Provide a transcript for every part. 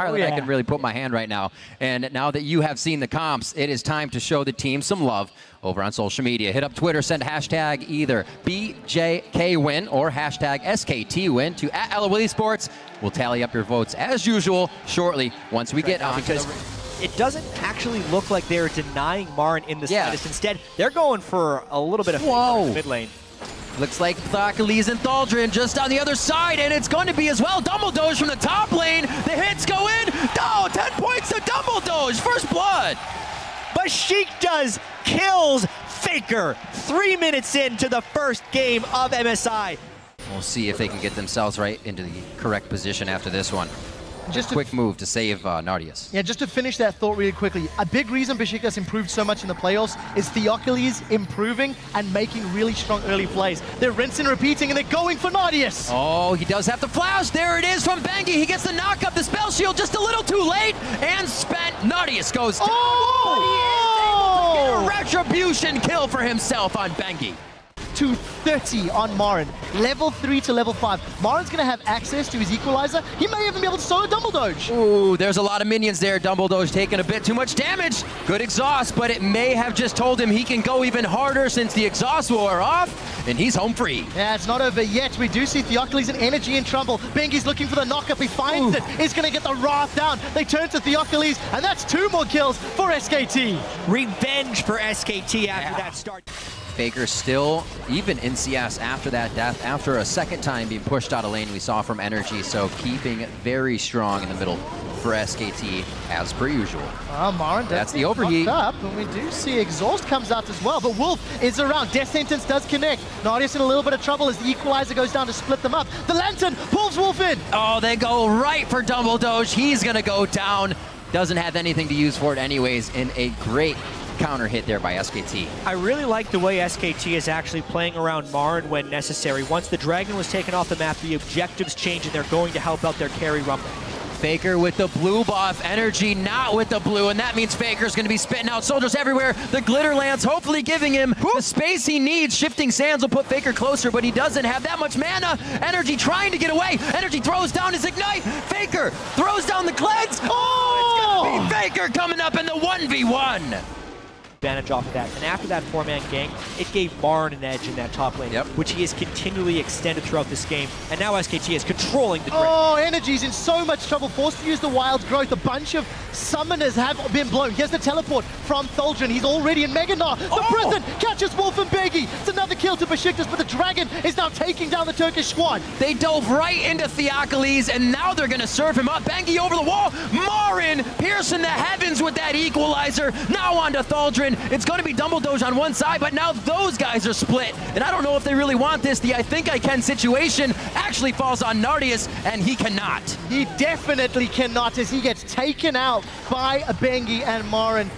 higher Oh, than I can really put my hand right now. And now that you have seen the comps, it is time to show the team some love over on social media. Hit up Twitter, send hashtag either BJKWin or hashtag SKTWin to at Sports. We'll tally up your votes as usual shortly once we get on to because it doesn't actually look like they're denying Marin in the Yeah. slightest. Instead, they're going for a little bit of Whoa. mid lane. Looks like Theokoles and Thaldrun just on the other side, and it's going to be as well. Dumbledoge from the top lane. The hits go in. Oh, 10 points to Dumbledoge. First blood. But Sheik does kills Faker three minutes into the first game of MSI. We'll see if they can get themselves right into the correct position after this one. Just to- quick move to save uh, Nardeus. Yeah, just to finish that thought really quickly, a big reason Besiktas improved so much in the playoffs is Theokoles improving and making really strong early plays. They're rinsing, repeating, and they're going for Nardeus. Oh, he does have to flash. There it is from Bengi. He gets the knock up, the spell shield just a little too late, and spent. Nardeus goes down. Oh! He is able to get a retribution kill for himself on Bengi. To 30 on Marin. Level 3 to level 5. Marin's going to have access to his equalizer. He may even be able to solo Dumbledoge. Ooh, there's a lot of minions there. Dumbledoge taking a bit too much damage. Good exhaust, but it may have just told him he can go even harder since the exhaust wore off, and he's home free. Yeah, it's not over yet. We do see Theokoles and Energy in trouble. Bengi's looking for the knockup. He finds it. He's going to get the Wrath down. They turn to Theokoles, and that's two more kills for SKT. Revenge for SKT after that start. Faker still even in CS after that death, after a second time being pushed out of lane we saw from Energy, so keeping very strong in the middle for SKT as per usual. Ah, Marin does That's the overheat. Up, and we do see Exhaust comes out as well, but Wolf is around. Death Sentence does connect. Nardeus in a little bit of trouble as the Equalizer goes down to split them up. The Lantern pulls Wolf in. Oh, they go right for Dumbledoge. He's gonna go down. Doesn't have anything to use for it anyways, in a great counter hit there by SKT. I really like the way SKT is actually playing around Marin when necessary. Once the Dragon was taken off the map, the objectives change and they're going to help out their carry Rumble. Faker with the blue buff, Energy not with the blue, and that means Faker's gonna be spitting out soldiers everywhere. The glitter lance hopefully giving him the space he needs. Shifting sands will put Faker closer, but he doesn't have that much mana. Energy trying to get away. Energy throws down his ignite. Faker throws down the cleanse. Oh, it's gonna be Faker coming up in the 1v1. Advantage off of that. And after that four-man gang, it gave Marin an edge in that top lane, Yep. which he has continually extended throughout this game. And now SKT is controlling the Dragon. Oh, Energy's in so much trouble. Forced to use the Wild Growth. A bunch of summoners have been blown. Here's the teleport from Thaldrun. He's already in Meganar. The Oh! prison catches Wolf and Bengi. It's another kill to Besiktas, but the Dragon is now taking down the Turkish squad. They dove right into Theokoles, and now they're gonna serve him up. Bengi over the wall. Marin piercing the heavens with that equalizer. Now on to It's gonna be Dumbledoge on one side, but now those guys are split. And I don't know if they really want this. The I think I can situation actually falls on Nardeus, and he cannot. He definitely cannot as he gets taken out by Bengi and Marin.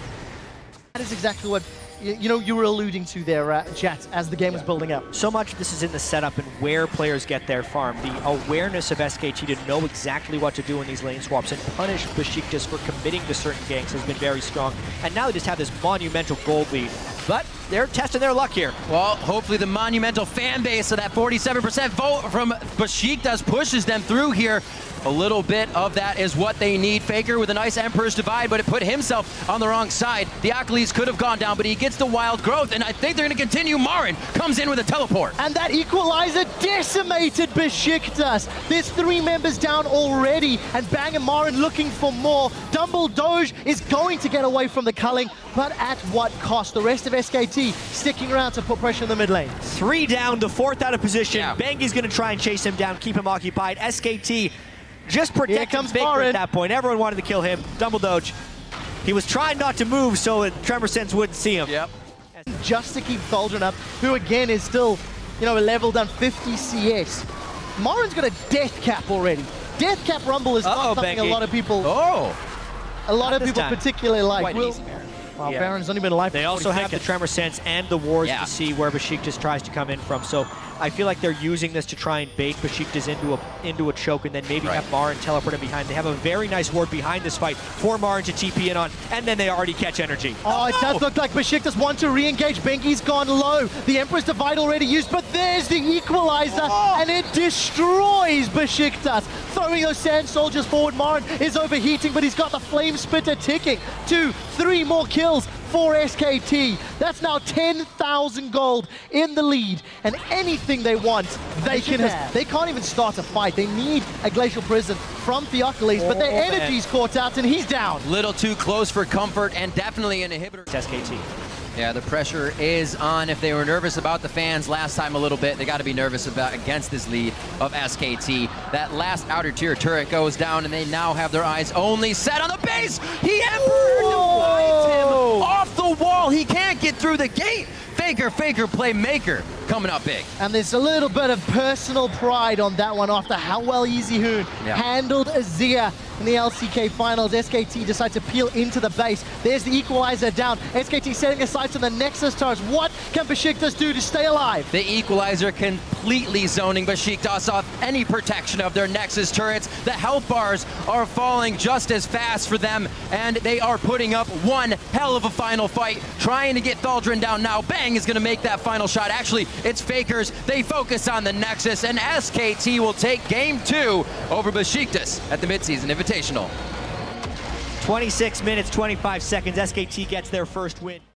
That is exactly what you know you were alluding to there, uh, chat, as the game was building up. So much of this is in the setup and where players get their farm. The awareness of SKT to know exactly what to do in these lane swaps and punish Besiktas for committing to certain ganks has been very strong. And now they just have this monumental gold lead. But they're testing their luck here. Well, hopefully the monumental fan base of that 47% vote from Besiktas pushes them through here. A little bit of that is what they need. Faker with a nice Emperor's Divide, but it put himself on the wrong side. Theokoles could have gone down, but he gets the wild growth, and I think they're going to continue. Marin comes in with a teleport. And that equalizer decimated Besiktas. There's three members down already, and Bang and Marin looking for more. Dumbledoge is going to get away from the culling, but at what cost? The rest of SKT sticking around to put pressure in the mid lane. Three down, the fourth out of position. Yeah. Bengi's going to try and chase him down, keep him occupied. SKT just protecting comes Faker Marin. at that point. Everyone wanted to kill him. Dumbledoge. He was trying not to move so Tremor Sense wouldn't see him. Yep. Just to keep Thaldrun up, who again is still, you know, a level down 50 CS. Marin's got a death cap already. Death cap rumble is Uh-oh, not something a lot of people, Oh, a lot Not of people time. particularly like. quite Will- easy, Baron. Wow, Yeah. Baron's only been alive for They also 40 have the. Tremor Sense and the Wards Yeah. to see where Besiktas tries to come in from. So I feel like they're using this to try and bait Besiktas into a into a choke and then maybe Right. have Marin teleport him behind. They have a very nice ward behind this fight for Marin to TP in on, and then they already catch energy. Oh, it does look like Besiktas wants to re-engage. Bengi's gone low. The Emperor's Divide already used, but there's the equalizer, oh! and it destroys Besiktas. Throwing those Sand Soldiers forward. Marin is overheating, but he's got the Flame Spitter ticking. Two, three more kills for SKT. That's now 10,000 gold in the lead, and anything they want, they can have. They can't even start a fight. They need a Glacial Prison from Theokoles, but their Oh, man. energy's caught out, and he's down. Little too close for comfort and definitely an inhibitor. It's SKT. Yeah, the pressure is on. If they were nervous about the fans last time a little bit, they got to be nervous about against this lead of SKT. That last outer tier turret goes down, and they now have their eyes only set on the base. He Emperor divides him Whoa. off the wall. He can't get through the gate. Faker, Faker, playmaker coming up big. And there's a little bit of personal pride on that one after how well Easyhoon Yeah. handled Azir in the LCK finals. SKT decides to peel into the base. There's the equalizer down. SKT setting their sights on the Nexus turrets. What can Besiktas do to stay alive? The equalizer completely zoning Besiktas off any protection of their Nexus turrets. The health bars are falling just as fast for them, and they are putting up one hell of a final fight, trying to get Thaldrun down now. Bang is going to make that final shot. Actually, it's Fakers. They focus on the Nexus, and SKT will take game two over Besiktas at the midseason Invitational. 26 minutes, 25 seconds. SKT gets their first win.